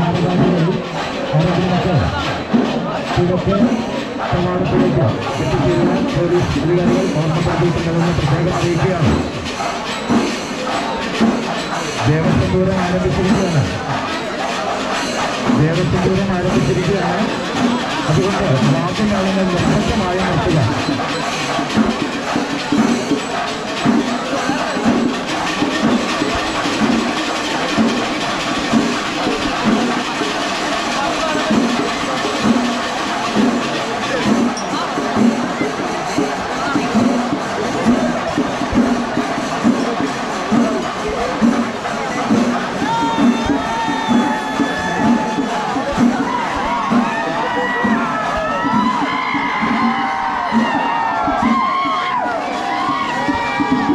ഭാരവാഹികൾ ആരോഗ്യമൊക്കെ കിഴക്ക് കവാടത്തിലേക്ക് എത്തിച്ചേരുവാൻ പോലീസ് അധികാരികൾ ഓർമ്മപ്പെടുത്തിയിട്ടുണ്ടെന്ന് പ്രത്യേകം അറിയിക്കുകയാണ് ദേവസ്വം ദൂരം ആരംഭിച്ചിരിക്കുകയാണ്. ദേവസ്വം ദൂരം ആരംഭിച്ചിരിക്കുകയാണ്. അതുകൊണ്ട് വാദ്യമേളങ്ങൾ നിർബന്ധമായി Yeah!